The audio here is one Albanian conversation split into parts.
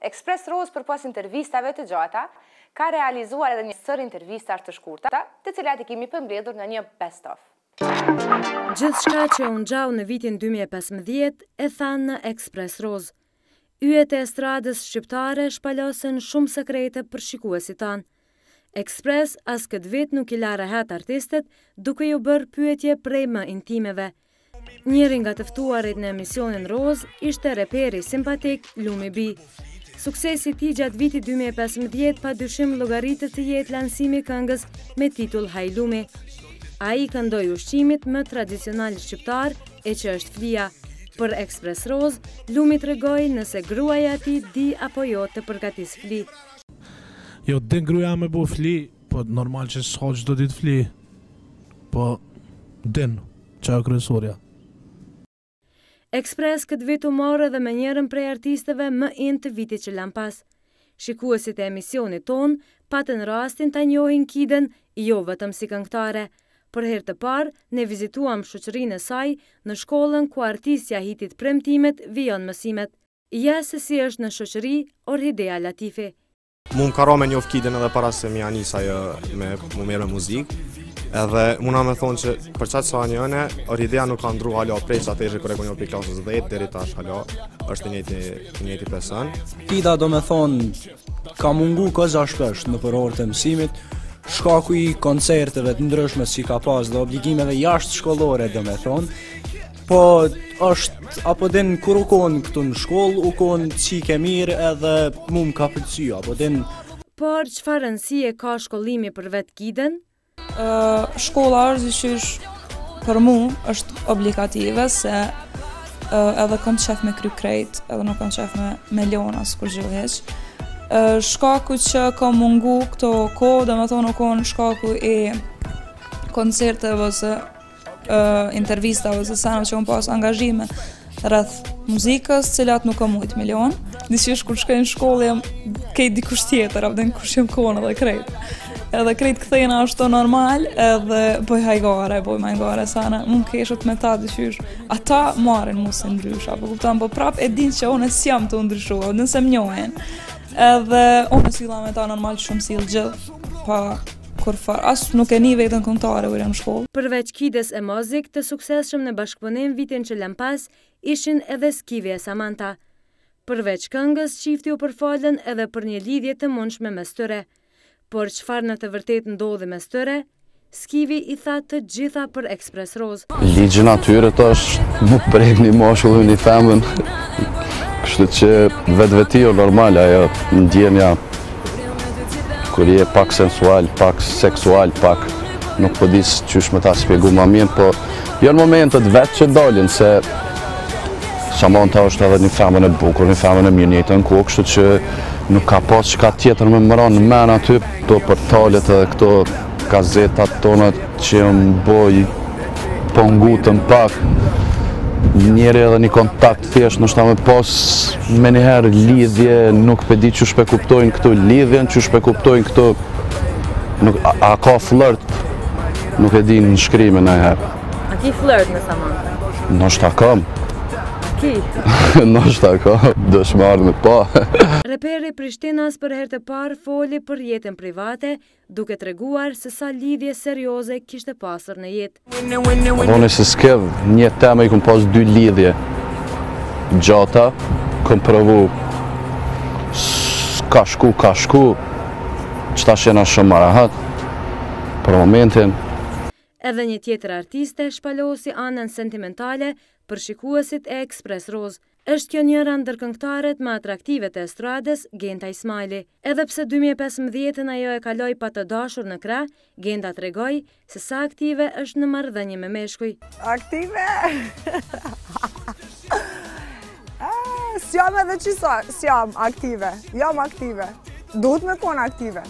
Express Rose përpos intervistave të gjata, ka realizuar edhe një sërë intervistash të shkurta, të cilat i kemi përmbledhur në një Best Of. Gjithçka që u ndodhi në vitin dy mijë e pesëmbëdhjetë e thanë në Express Rose. Yjet e estradës shqiptare shpalosin shumë sekrete për shikuesit tanë. Express as këtë vit nuk i la rehat artistët duke iu bërë pyetje prej më intimeve. Njëri nga të ftuarit në emisionin Rozë ishte reperi simpatik Lumi B. Suksesi i tij gjatë vitit dy mijë e pesëmbëdhjetë padyshim llogaritet të jetë lansimi i këngës me titull Haj Lumi. Ai i këndoi ushqimit më tradicional shqiptar, e që është flija. Për Express Rozë, Lumi tregoi nëse gruaja e tij di apo jo të përgatisë fli. Jo, din gruja me bo fli, Po normal që s'ha çdo ditë fli. Po din, qajo kryesorja. Express këtë vit u mor edhe me njërën prej artisteve më in të vitit që lamë pas. Shikuesit e emisionit tonë patën rastin ta njohin Kiden jo vetëm si këngëtare. Për herë të parë ne vizituam shoqërinë e saj në shkollën ku artistja e hitit Premtimet vijon mësimet. Ja se si është në shoqëri Orhidea Latifi. Mu më ka ra me njoftë Kiden edhe para se me ia nis ajo me u marrë me muzikë. Edhe muna me thonë që për qat sa e njoh une, Orhidea nuk ka ndrru hala prej sa të ishe kërë e kom njoftë prej klasës 10, deri tash hala, është njëjti, njëjti person. Kida domethonë, ka mungu goxha shpesh nëpër orë të mësimit, shkaku i koncerteve të ndryshme që ka pas dhe obligimeve jashtë shkollore domethonë, Po, është, apo din, kur u konë këtu në shkollë, u konë çikë e mirë edhe mu më ka pëlqy, apo din... Por, çfarë rëndësie ka shkollimi për vetë Kiden? shkolla është disi qysh për mu është obligative se edhe kom qef me kry krejt, edhe nuk kom qef me e lon, sikur gjithë hiç. Shkaku që kam mungu këto kohë, domethonë u konë shkaku i koncerteve, ose intervistave ose seneve që kam pas angazhime rreth muzikës, cilat nuk kam mujt me i lon. Disi kur shkoj në shkollë jam krejt dikush tjetër, apo din kush jam kon dhe krejt. Edhe krejt kthehna ashtu normal, edhe bëj hajgare, bëj hajgare sene. Mund të kesh me ta disi Ata m'marrin mua si ndryshe, apo kupton, po prap e din se unë s'jam tu ndryshu, nëse më njohin. Edhe unë si me ta normal shumë si gjithë, pa Kurrfarë, as nuk e ndi veten këngëtare kur jam në shkollë. Përveç Kidës e Mozik, të suksesshëm në bashkëpunim vitin që lamë pas ishin edhe Skivi e Samanta. Përveç këngës, çifti u përfalën edhe për një lidhje të mundshme mes tyre. Por çfarë në të vërtetë ndodhi mes tyre? Skivi i tha të gjitha për Express Roz. Ligji i natyrës është me tërhek një mashkull me një femër. Kështu që vetvetiu normal ajo ndjenja kur je pak sensual, pak seksual, pak nuk po di qysh me ta shpjegu ma mirë, po janë momentet vetë që dalin se Samantha është edhe një femër e bukur, një femër e mirë njëjtën kohë, kështu që nuk ka pas çka tjetër me m'ra në men aty, këto portalet edhe këto Gazetat tona që bojnë, po nguten pak, njëri edhe një kontakt thjesht, nashta me pas, menjëherë lidhje, nuk po di qysh pe kuptojnë këta lidhjen, qysh pe kuptojnë këtu, nuk, a, ka flirt, nuk e di në shkrime niherë. A ki flirt me Samanthën? Nashta kam. A ki? Nashta kam, dëshirë me pa. Reperi prishtinas për herë të parë foli për jetën private duke treguar se sa lidhje serioze kishte pasur në jetë. Domethon n'jetë teme i kom pas dy lidhje t'gjata, kom provu ka shku, ka shku, qetash jena shumë ma rahat, për momentin. Edhe një tjetër artiste shpalosi anën sentimentale për shikuesit e Express Rozë. Është kjo njëra ndër këngëtareve më atraktive të estrades, Genta Ismajli. Edhe pse dy mijë e pesëmbëdhjetën ajo e kaloi pa të dashur në krah, Genta tregoi se sa aktive është në marrëdhënie me meshkuj. Aktive? S'jam edhe qaq, s'jam aktive, jam aktive. Duhet me konë aktive.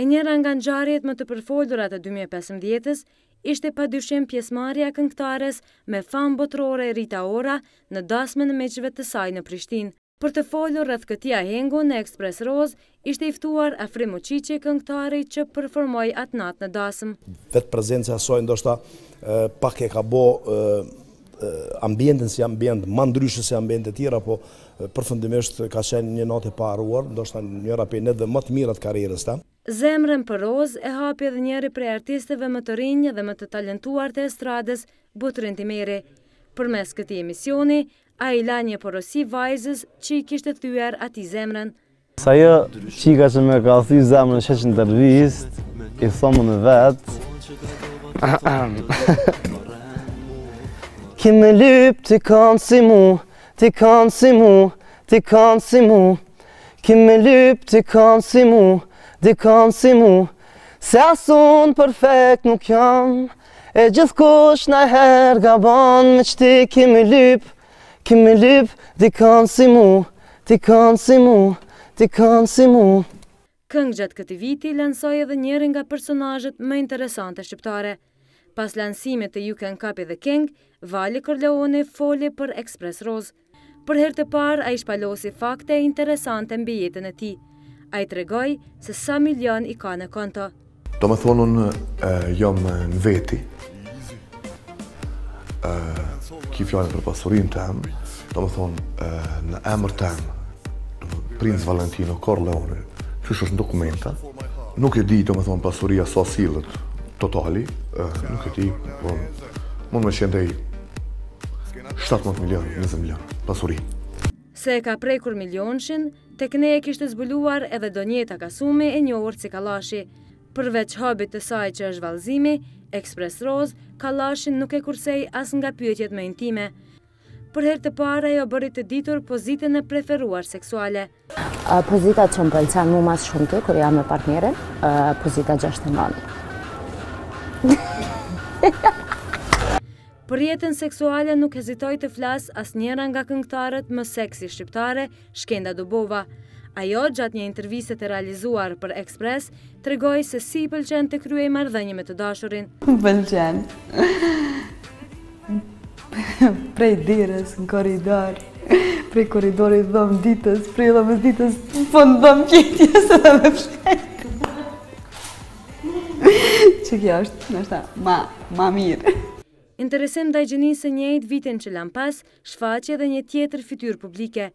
E njëra nga ngjarjet më të përfolura të 2015-ës Ishte padyshim pjesëmarrja e këngëtares me famë botërore Rita Ora në dasmën e miqve të saj në Prishtinë. Për të folur rreth këtij ahengu në Express Rozë ishte i ftuar Afrim Muçiqi këngëtari që performoi atë natë në dasmë. Vetë prezenca e saj ndoshta pak e ka bo ambientin si ambient ma ndryshe se ambiente tjera po përfundimisht ka qenë një natë e paharruar ndoshta njëra prej netëve ma të mira të karrierës teme. Zemrën për rozë e hapi edhe njëri prej artistëve më të rinj dhe më të talentuar të estradës, Butrint Imeri. Përmes këtij emisioni, ai i la një porosi vajzës që i kishte thyer atij zemrën. Asaj çike që ma ka thy zemrën në qët intervistë, i thom unë vetë, Ki me lypë dikan si mu, dikan si mu, dikan si mu, Ki me lyp dikan si mu, dikan si mu Se as unë perfekt nuk jam E gjithkush niherë gabon Veç ti ki me lyp, ki me lyp Dikan si mu, dikan si mu, dikan si mu Këngë gjatë këtij viti lansoi edhe njëri nga personazhet më interesante shqiptare. Pas lansimit të You Can Copy the King, Vali Corleone foli për Express Roze. Për herë të parë ai shpalosi fakte interesante mbi jetën e tij. Ai tregoi se sa milionë i ka në konto. Domethonë unë jam në veti, ki fjallën për pasurinë teme, domethonë në emër tem, Prince Valentino Corleone, qysh është në dokumenta, nuk e di, domethonë, pasuria sa sillet totali, nuk e di, po, mund me qenë deri 17 milion, 20 milion, pasuri. Se e ka prekur milionshin, tek ne e kishte zbuluar edhe Donjeta Kasumi e njohur si Kallashi. Përveç hobit të saj që është vallëzimi, Express Roze, Kallashin nuk e kurseu as nga pyetjet më intime. Për herë të parë ajo bëri të ditur pozitën e preferuar seksuale. Pozita që më pëlqen mu ma së shumti kur jam me partnerin, pozita gjashtëdhetë e nëntë. Për jetën seksuale nuk hezitoi të flasë as njëra nga këngëtaret më seksi shqiptare, Shkënda Dubova. Ajo, gjatë një interviste të realizuar për Express, tregoi se si i pëlqen të kryejë marrëdhënie me të dashurin. Më pëlqen. Prej derës në korridor, prej korridorit n'dhomë t'ditës, prej dhomës ditës, po në dhomë t'fjetjes edhe me fletë. Që kjo është, në është ma, ma mirë. Interesim ndaj gjinisë së njëjtë vitin që lamë pas, shfaqi edhe një tjetër fytyrë publike.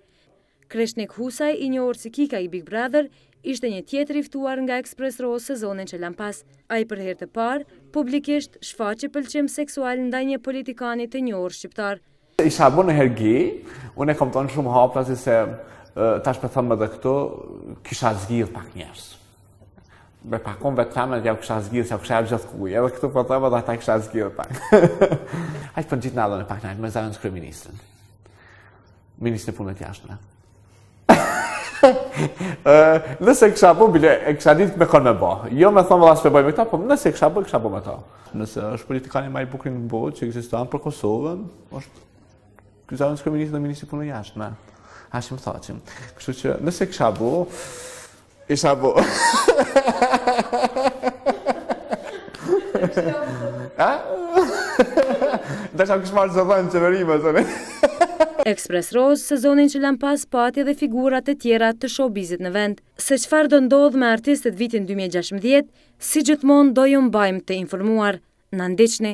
Kreshnik Husaj, i njohur si Kika i Big Brother, ishte një tjetër i ftuar nga Express Roze sezonin që lamë pas. Ai për herë të parë, publikisht, shfaqi pëlqim seksual ndaj një politikani të njohur shqiptar. Isha bo niherë gej, unë e kom thonë shumë haptas, siç e tash po e thom edhe këtu, kisha zgjidh pak njerës. Me pas kon vetë femën, ja u kisha zgjidh, se ja u kisha gjo thkuj, edhe këtu po thom edhe ata kisha zgjidh pak. Hajt po nxjerr na edhe ne pak, me zëvendëskryeministrin. Ministrin e Punëve të Jashtme. nëse kisha bo, bile, e kisha ditë me kon me bo. Jo me thonë vallai me bo me këta, po nëse kisha bo, kisha bo me to. Nëse është politikani ma i bukri në botë, që ekziston për Kosovën, është zëvendëskryeministri dhe ministri i Punëve të Jashtme, Hashim Thaçi. Kështu që nëse kisha bo, Isha bo. Ha? Dhe shak kishë marrë zëdhën që vërime, të ne. Express Roze, sezonin që lamë pas pati dhe figurat e tjera të showbizit në vend. Se çfarë do ndodhë me artistët vitin 2016, si gjithmonë do ju mbajmë të informuar. Na ndiqni!